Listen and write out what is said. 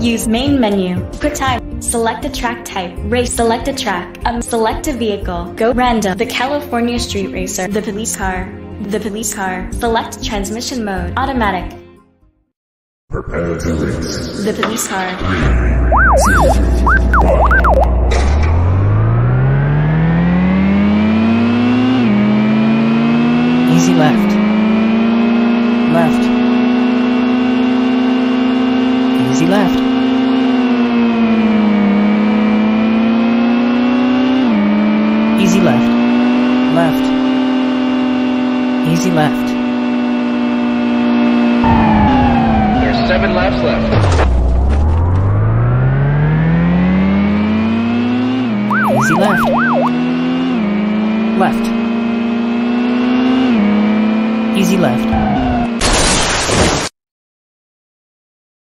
Use main menu. Put time. Select a track type. Race. Select a track. Um. Select a vehicle. Go random. The California Street Racer. The police car. The police car. Select transmission mode. Automatic. Prepare to race. The police car. Easy left. Left. Easy left. Easy left. Left. Easy left. There's seven laps left. Easy left. Left. Easy left.